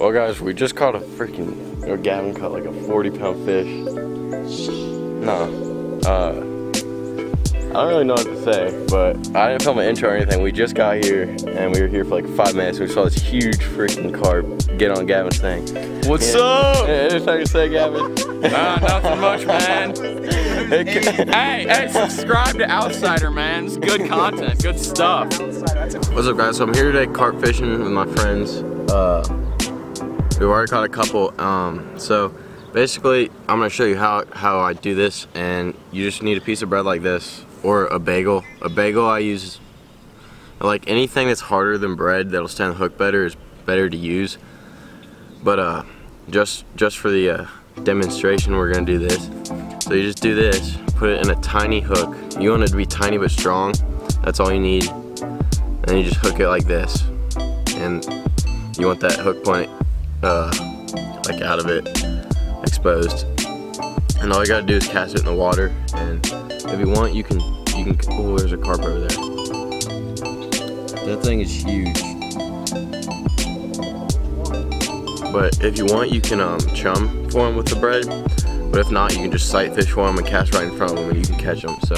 Well, guys, we just caught a freaking, or Gavin caught like a 40 pound fish. No. Uh, I don't really know what to say, but I didn't film an intro or anything. We just got here and we were here for like five minutes. We saw this huge freaking carp get on Gavin's thing. What's Yeah. up? Yeah, anything to say, Gavin? Ah, nothing much, man. hey, hey, subscribe to Outsider, man. It's good content, good stuff. What's up guys? So I'm here today carp fishing with my friends. Uh, we've already caught a couple. Um, so basically I'm gonna show you how, how I do this and you just need a piece of bread like this or a bagel. A bagel I use, like anything that's harder than bread that'll stand the hook better is better to use. But uh, just, just for the uh, demonstration we're gonna do this. So you just do this, put it in a tiny hook. You want it to be tiny but strong. That's all you need and you just hook it like this and you want that hook point uh, like out of it exposed. And all you gotta do is cast it in the water and if you want you can you can oh there's a carp over there. That thing is huge. But if you want you can um, chum for them with the bread. But if not you can just sight fish for them and cast right in front of them and you can catch them so.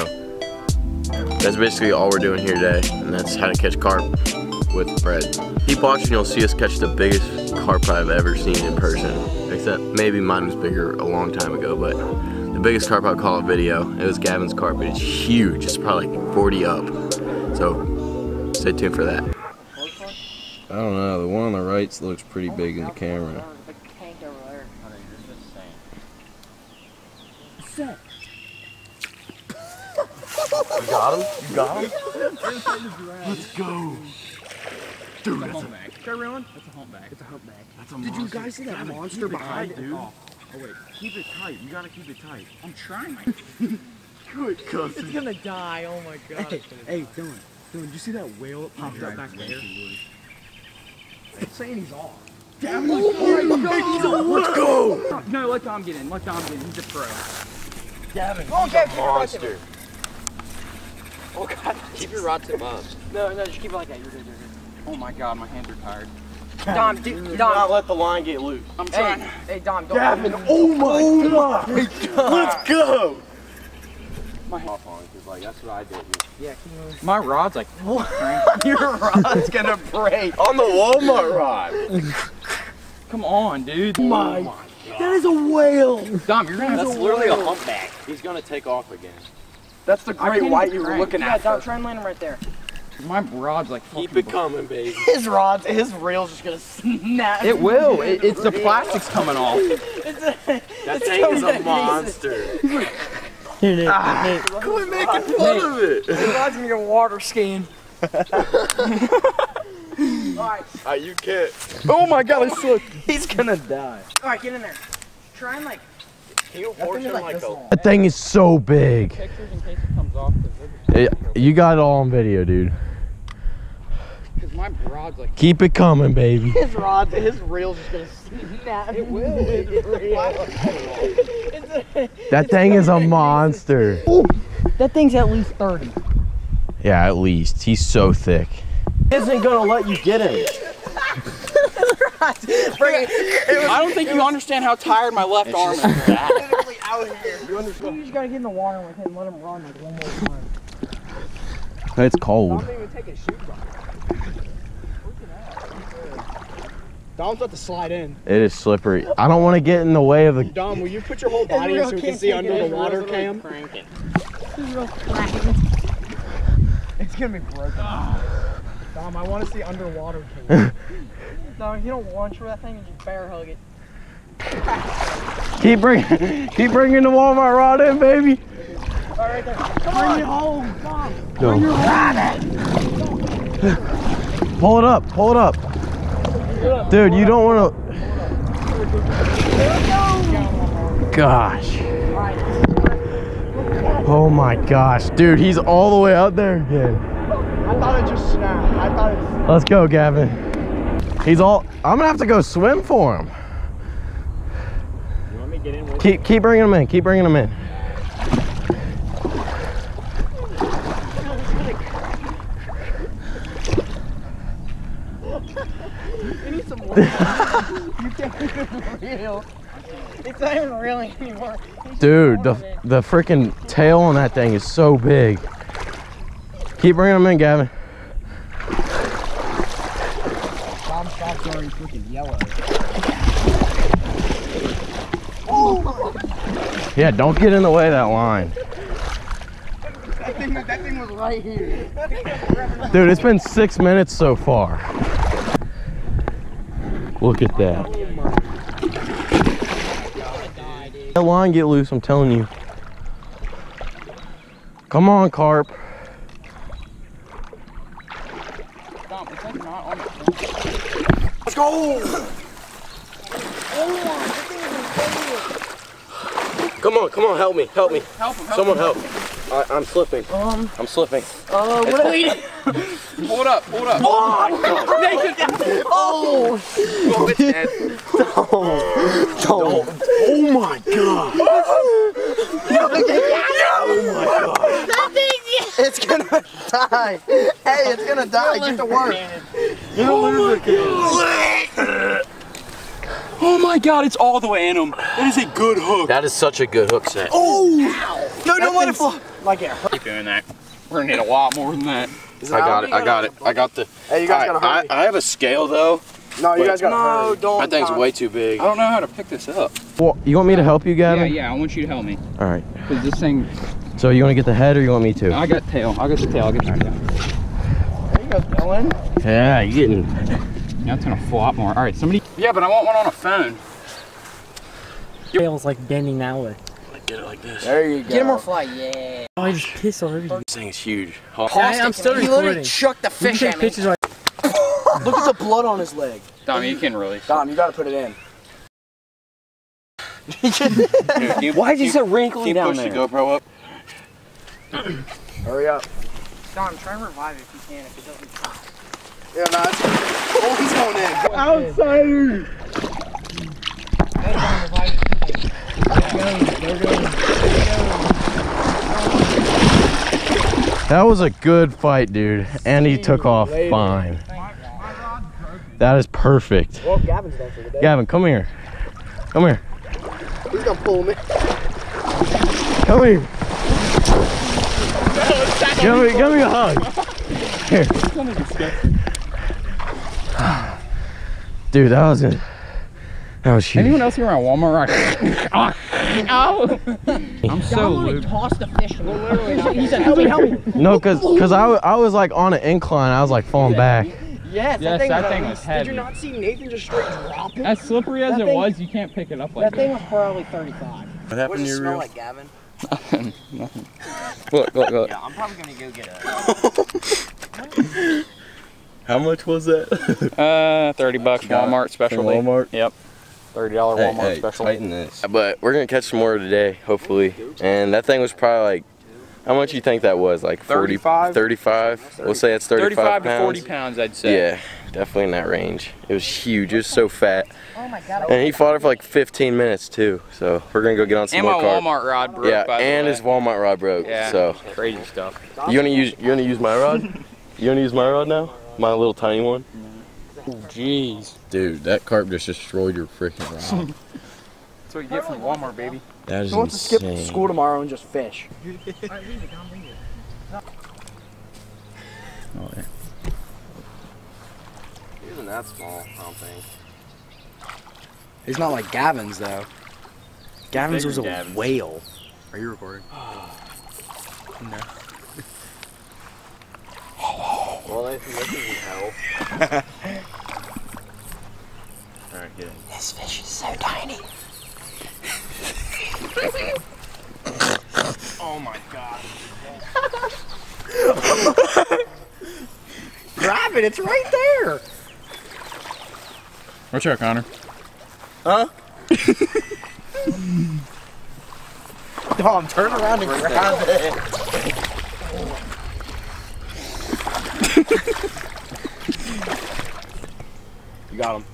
That's basically all we're doing here today, and that's how to catch carp with bread. Keep watching, you'll see us catch the biggest carp I've ever seen in person. Except maybe mine was bigger a long time ago, but the biggest carp I caught a video, it was Gavin's carp, but it's huge. It's probably like 40 up. So stay tuned for that. I don't know, the one on the right looks pretty big in the camera. You got him? You got him? Dude, that's a humpback. Carry on. That's a humpback. It's a humpback. That's a Did you guys see that monster behind it? dude. Oh, Oh wait, keep it tight. You gotta keep it tight. I'm trying. Good cousin. It's gonna die. Oh my god. hey, hey, Dylan. Dylan, did you see that whale that popped up back there? I'm saying he's off. Damn, oh my god! Let's go! No, let Dom get in. Let Dom get in. He's a pro. Gavin, oh, Gavin, keep your rod tip Monster. up. Oh god. Keep your rod tip up. No, no, just keep it like that. You're good, you're good. Oh my god, my hands are tired. Dom, do, Do Dom. not let the line get loose. I'm Hey, trying. hey, Dom, don't. Gavin, oh my, oh god. Let's go. My, Off on, cause like that's what I did. Yeah, my rod's like, your rod's gonna break. On the Walmart rod. Come on, dude. My, oh that is a whale. Dom, you're gonna have That's to literally a humpback. He's gonna take off again. That's the great white you were crank. looking Yeah, at. Dom, try and land him right there. My rod's like Keep it coming, baby. His rods, his reel's just gonna snap. It will. It, it's the plastic's coming off. That thing is a monster. Quit making fun of it. His rod's gonna get water skiing. Alright, Uh, you can't. Oh my god, I slipped. He's gonna die. alright, get in there. Try and like. Can you That thing is like like this a long. That thing is so big. Pictures it comes off. It- you got it all on video, dude. My rod's like. Keep it coming, baby. His rods, his reel's just gonna snap. It will. That thing is a monster. That thing's at least 30. Yeah, at least. He's so thick. isn't gonna let you get him. I don't think you understand how tired my left arm is. Out here. You just gotta get in the water with him let him run like one more time. It's cold. even take his shoes off. Dom's about to slide in. It is slippery. I don't want to get in the way of the. Dom, will you put your whole body in so we can see under the water cam? Cranking. It's gonna be broken. Dom, I want to see underwater cam. no, you don't launch for that thing and just bear hug it. Keep bringing, keep bringing the Walmart rod in, baby. All right, there. Come on. Bring it home, Dom. Go. Pull it up. Pull it up. Dude, you don't want to. Gosh. Oh my gosh, dude, he's all the way out there again. I thought it just snapped. I thought it. Let's go, Gavin. He's all. I'm gonna have to go swim for him. You want me to get in with Keep keep bringing him in. Keep bringing him in. We need some real. It's not even real anymore. Dude, the the freaking tail on that thing is so big. Keep bringing them in, Gavin. Scott's already freaking yellow. Yeah, don't get in the way of that line. That thing, that thing was right here. Dude, it's been six minutes so far. Look at that. That line get loose, I'm telling you. Come on, carp. Stop, it's like not on the Let's! Come on, come on, help me, help me. Help him, help Someone him. help. I, I'm slipping. Um, I'm slipping. uh, what are we? Pull it up, pull it up. Oh! Go, it's dead. Oh my god! It's gonna die. Hey, it's gonna die. Get to work. Oh my god, Oh it's all the way in him. That is a good hook. That is such a good hook set. Oh no, don't let it fall. Like it. Keep doing that. We're gonna need a lot more than that. I got it, I got it. I got the. Hey, you guys I, gotta hurry. I, I have a scale though. no, you guys gotta No, hurry. don't. That thing's Tom. way too big. I don't know how to pick this up. Well, you want me to help you, Yeah, Gavin? yeah, yeah, I want you to help me. All right. Cause this thing, So you want to get the head or you want me to? I got tail. I got the tail. I got the tail. There you go, Dylan. Yeah, you getting. Now it's gonna flop more. All right, somebody. Yeah, but I want one on a phone. Tail's like bending that way. Get it like this. There you go. Get him more fly. Yeah. Oh, I just pissed on everything. This thing's huge. Oh, I'm still He literally recording. chucked the fish take at me. pictures right Look at the blood on his leg. Dom, you can really. Dom, you gotta put it in. Why is he so wrinkly Keep down push the? GoPro up. Hurry up. Don, try and revive it if you can. If it doesn't. Yeah, nah, Oh, he's going in. Hey, Don, revive it. That was a good fight, dude. And he took off fine. That is perfect. Well, Gavin's done for the day. Gavin, come here. Come here. He's gonna pull me. Come here. Give me, give me a hug. Here. Dude, that was it. That was huge. Anyone else here around Walmart? Ow! I'm so looped. Toss the fish. Literally. He said, "Help me, help me." No, cause, cause I, I was like on an incline. I was like falling back. Yes, Yes, thing that was- thing was Did heavy. you not see Nathan just straight drop it? As slippery as That it thing- was, you can't pick it up like That That thing was probably 35. What What happened does to your smell reel? like, Gavin? Look, look, look. Yeah, I'm probably gonna go get a. How much was that? Uh, 30 bucks Got it. Walmart specialty. Walmart? Yep. $30 Walmart special. tighten this. But we're gonna catch some more today, hopefully. And that thing was probably like, how much you think that was? Like 40, 35? 35? We'll say it's 35, 35 to 40 pounds, I'd say. Yeah, definitely in that range. It was huge. It was so fat. Oh my god. And he fought it for like 15 minutes too. So we're gonna go get on some And my more carp. Walmart rod broke, Yeah, by the and way. his Walmart rod broke. Yeah. So Crazy stuff. you gonna use you gonna use my rod? You gonna use my rod now? My little tiny one. Jeez. Dude, that carp just destroyed your freaking rod. That's what you get from Walmart, baby. That is Who wants to skip school tomorrow and just fish? Even that small, I don't think. He's not like Gavin's though. Gavin's was a Gavin's. whale. Are you recording? Well, I think this is hell. Alright, get it. This fish is so tiny. Oh my god. Grab it. It's right there. Watch out, Connor. Huh? Dom, turn around and grab it. You got him.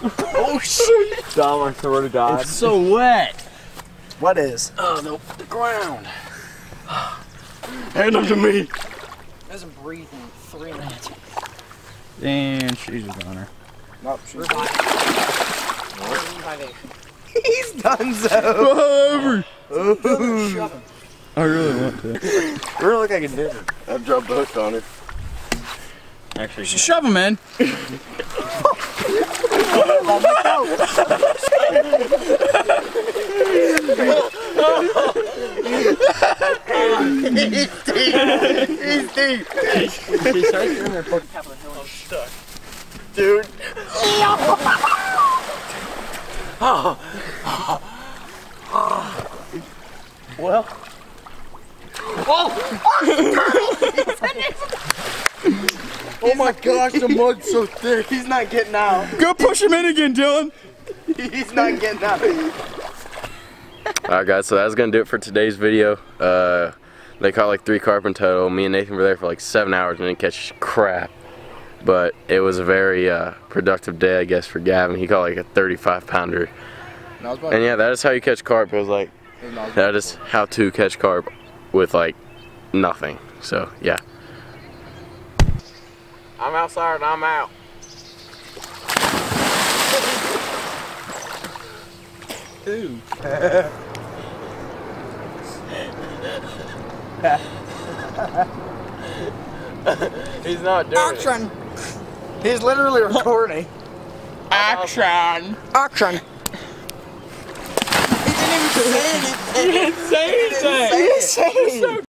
oh shit! Dom, I swear to God. It's so wet. What is? Oh, the, the ground. Hand him to me. hasn't breathed in three minutes. And she's a goner. Nope, she's He's done so. I really want to. Really look like a dinner. I've dropped the hook on her. Actually, Shove him in. She's right there in there. Dude. Oh my gosh, the mud's so thick. He's not getting out. Go push him in again, Dylan. He's not getting out. Alright guys, so that's gonna do it for today's video. Uh, they caught like three carp in total. Me and Nathan were there for like seven hours and didn't catch crap. But it was a very uh, productive day, I guess, for Gavin. He caught like a 35 pounder. And yeah, that is how you catch carp. It was like, that is how to catch carp with like nothing. So yeah. I'm outside and I'm out. He's not doing it. Action. He's literally recording. action. Action. Say anything. Say it.